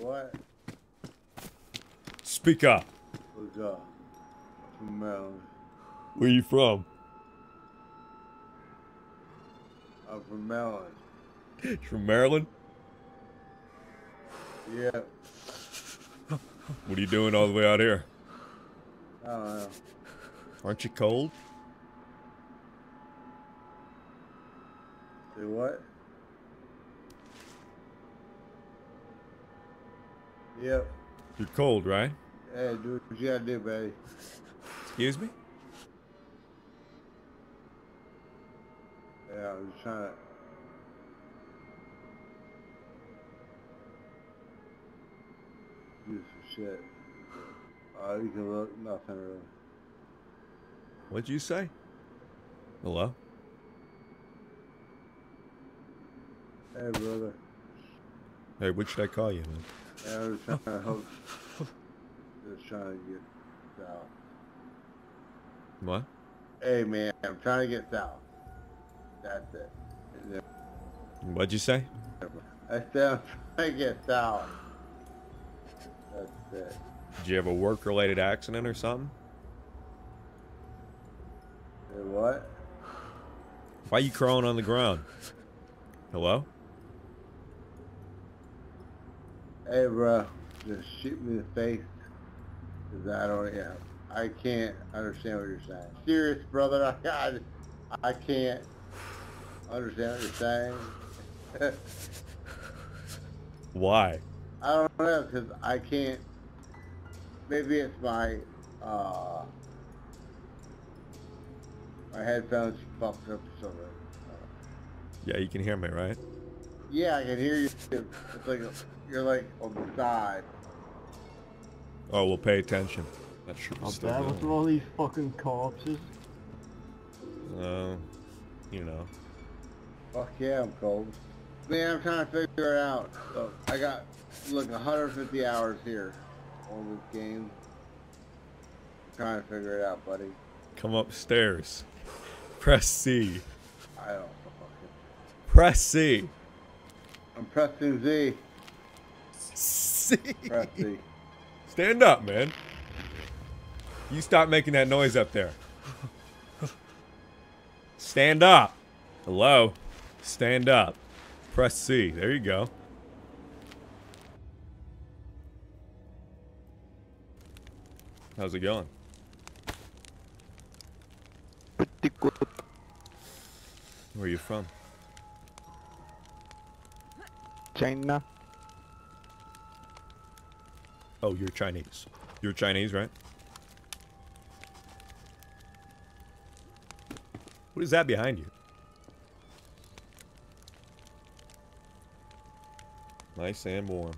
What? Speak up. What's up? From Maryland. Where you from? I'm from Maryland. From Maryland? Yeah. What are you doing all the way out here? I don't know. Aren't you cold? Say what? Yep. You're cold, right? Hey, do what you gotta do, buddy. Excuse me? Yeah, I was trying to. Do some shit. Uh, you can look, nothing really. What'd you say? Hello? Hey, brother. Hey, what should I call you, man? I was trying to hope. Just trying to get south. What? Hey, man, I'm trying to get south. That's it. What'd you say? I said I'm trying to get south. That's it. Did you have a work-related accident or something? Say what? Why are you crawling on the ground? Hello? Hey, bro, just shoot me in the face. Cause I don't, yeah, I can't understand what you're saying. Serious, brother, I, I, I can't understand what you're saying. Why? I don't know, cause I can't. Maybe it's my, uh, my headphones fucked up or something. Yeah, you can hear me, right? Yeah, I can hear you. It's like you're like on the side. Oh, well, pay attention. That shit was Not still bad. What's with all these fucking corpses? Uh, you know. Fuck yeah, I'm cold. Man, I'm trying to figure it out. So I got like 150 hours here on this game. Trying to figure it out, buddy. Come upstairs. Press C. I don't fucking. Press C. I'm pressing Z. C. Press Z. Stand up, man. You stop making that noise up there. Stand up. Hello? Stand up. Press C. There you go. How's it going? Pretty good. Where are you from? China. Oh, you're Chinese. You're Chinese, right? What is that behind you? Nice and warm.